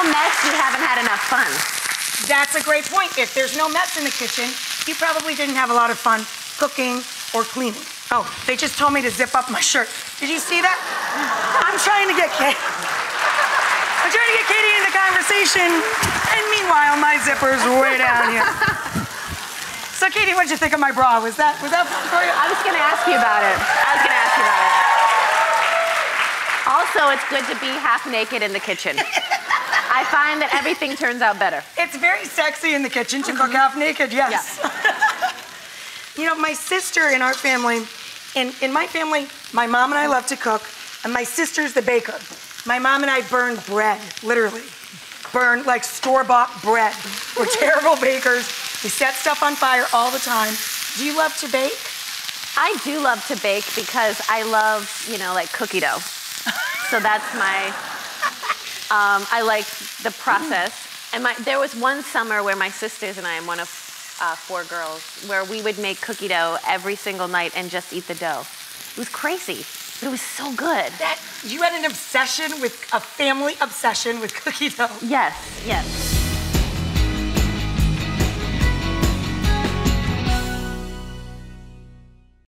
no mess, you haven't had enough fun. That's a great point. If there's no mess in the kitchen, you probably didn't have a lot of fun cooking or cleaning. Oh, they just told me to zip up my shirt. Did you see that? I'm trying to get Katie. I'm trying to get Katie in the conversation, and meanwhile, my zipper's way down here. So, Katie, what did you think of my bra? Was that was that for you? I was gonna ask you about it. I was gonna ask you about it. Also, it's good to be half naked in the kitchen. I find that everything turns out better. It's very sexy in the kitchen to cook half naked, yes. you know, my sister in our family, in, in my family, my mom and I love to cook, and my sister's the baker. My mom and I burn bread, literally. Burn like store bought bread. We're terrible bakers. We set stuff on fire all the time. Do you love to bake? I do love to bake because I love, you know, like cookie dough. so that's my, um, I like the process. And my, there was one summer where my sisters and I, I'm one of uh, four girls, where we would make cookie dough every single night and just eat the dough. It was crazy, but it was so good. That you had an obsession with a family obsession with cookie dough. Yes, yes.